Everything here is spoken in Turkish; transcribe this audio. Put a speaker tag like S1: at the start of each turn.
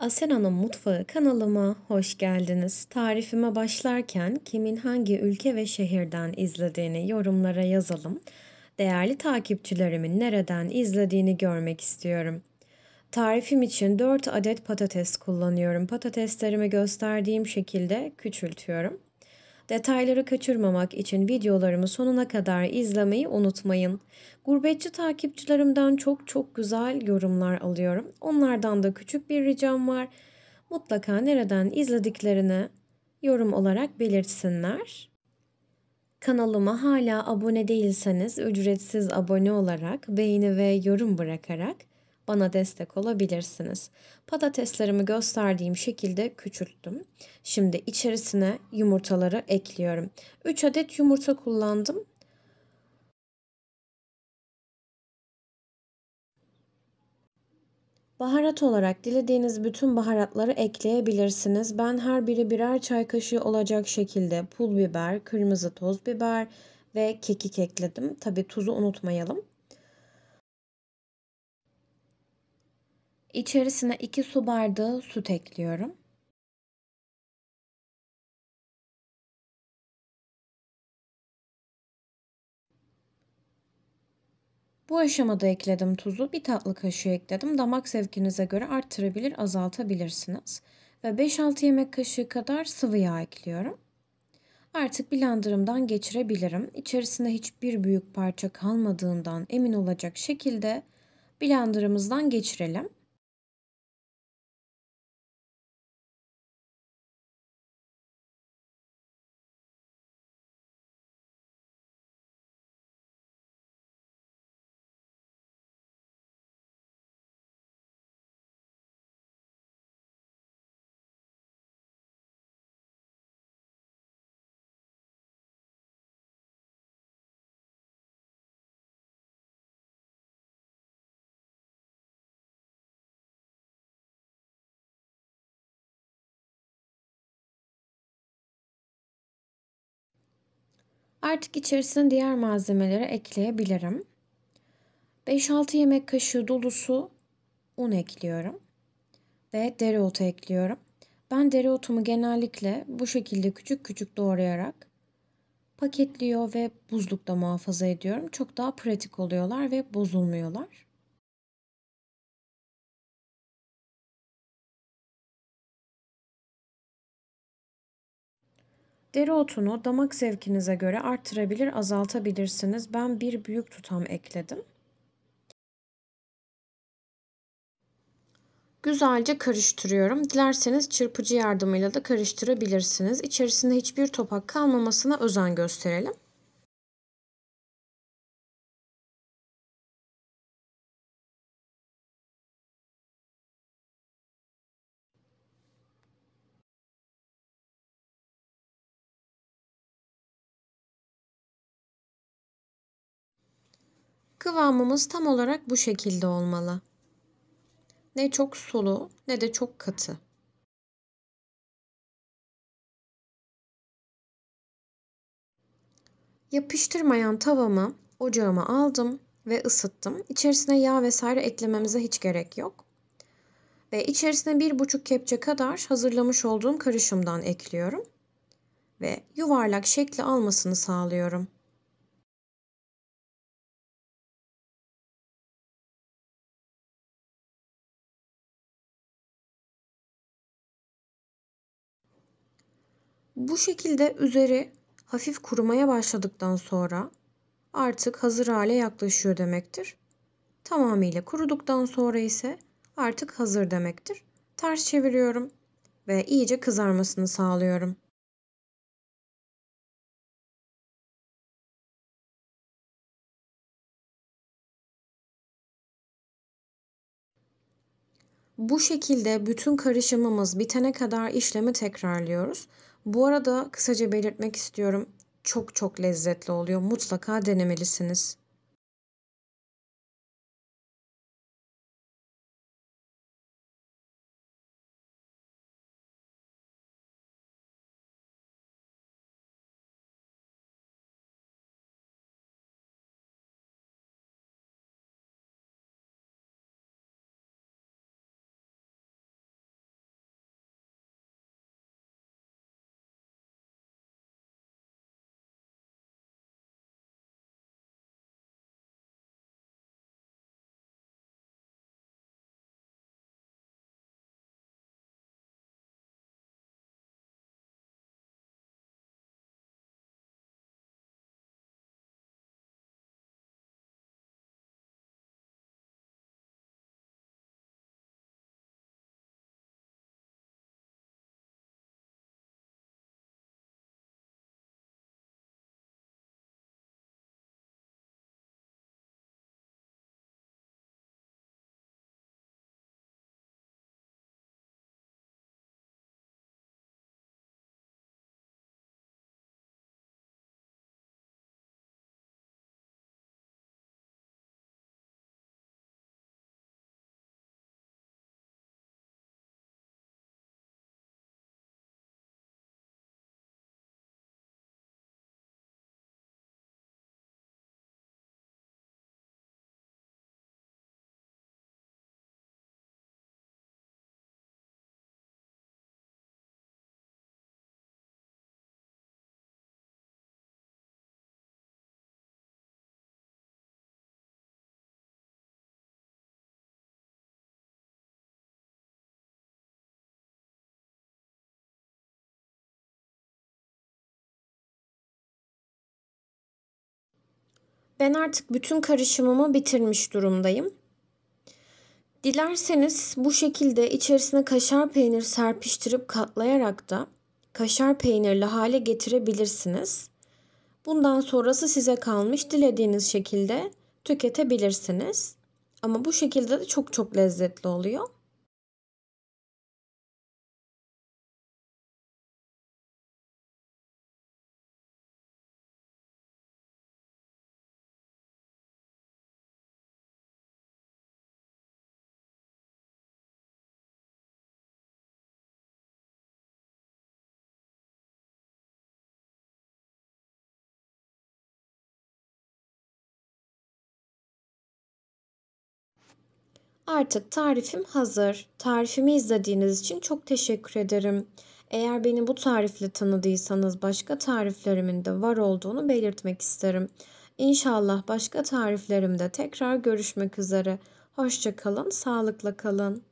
S1: Asena'nın Mutfağı kanalıma hoş geldiniz. Tarifime başlarken kimin hangi ülke ve şehirden izlediğini yorumlara yazalım. Değerli takipçilerimin nereden izlediğini görmek istiyorum. Tarifim için 4 adet patates kullanıyorum. Patateslerimi gösterdiğim şekilde küçültüyorum. Detayları kaçırmamak için videolarımı sonuna kadar izlemeyi unutmayın. Gurbetçi takipçilerimden çok çok güzel yorumlar alıyorum. Onlardan da küçük bir ricam var. Mutlaka nereden izlediklerini yorum olarak belirtsinler. Kanalıma hala abone değilseniz ücretsiz abone olarak beğeni ve yorum bırakarak bana destek olabilirsiniz. Patateslerimi gösterdiğim şekilde küçülttüm. Şimdi içerisine yumurtaları ekliyorum. 3 adet yumurta kullandım. Baharat olarak dilediğiniz bütün baharatları ekleyebilirsiniz. Ben her biri birer çay kaşığı olacak şekilde pul biber, kırmızı toz biber ve kekik ekledim. Tabi tuzu unutmayalım. İçerisine 2 su bardağı süt ekliyorum. Bu aşamada ekledim tuzu. Bir tatlı kaşığı ekledim. Damak zevkinize göre arttırabilir, azaltabilirsiniz. Ve 5-6 yemek kaşığı kadar sıvı yağ ekliyorum. Artık blenderımdan geçirebilirim. İçerisinde hiçbir büyük parça kalmadığından emin olacak şekilde blenderımızdan geçirelim. Artık içerisine diğer malzemeleri ekleyebilirim. 5-6 yemek kaşığı dolusu un ekliyorum. Ve dereotu ekliyorum. Ben dereotumu genellikle bu şekilde küçük küçük doğrayarak paketliyor ve buzlukta muhafaza ediyorum. Çok daha pratik oluyorlar ve bozulmuyorlar. Dereotunu damak zevkinize göre arttırabilir, azaltabilirsiniz. Ben bir büyük tutam ekledim. Güzelce karıştırıyorum. Dilerseniz çırpıcı yardımıyla da karıştırabilirsiniz. İçerisinde hiçbir topak kalmamasına özen gösterelim. Kıvamımız tam olarak bu şekilde olmalı. Ne çok sulu ne de çok katı. Yapıştırmayan tavamı ocağıma aldım ve ısıttım. İçerisine yağ vesaire eklememize hiç gerek yok. Ve içerisine bir buçuk kepçe kadar hazırlamış olduğum karışımdan ekliyorum. Ve yuvarlak şekli almasını sağlıyorum. Bu şekilde üzeri hafif kurumaya başladıktan sonra artık hazır hale yaklaşıyor demektir. Tamamıyla kuruduktan sonra ise artık hazır demektir. Ters çeviriyorum ve iyice kızarmasını sağlıyorum. Bu şekilde bütün karışımımız bitene kadar işlemi tekrarlıyoruz. Bu arada kısaca belirtmek istiyorum. Çok çok lezzetli oluyor. Mutlaka denemelisiniz. Ben artık bütün karışımımı bitirmiş durumdayım. Dilerseniz bu şekilde içerisine kaşar peynir serpiştirip katlayarak da kaşar peynirli hale getirebilirsiniz. Bundan sonrası size kalmış. Dilediğiniz şekilde tüketebilirsiniz. Ama bu şekilde de çok çok lezzetli oluyor. Artık tarifim hazır. Tarifimi izlediğiniz için çok teşekkür ederim. Eğer beni bu tarifle tanıdıysanız başka tariflerimin de var olduğunu belirtmek isterim. İnşallah başka tariflerimde tekrar görüşmek üzere. Hoşça kalın, sağlıkla kalın.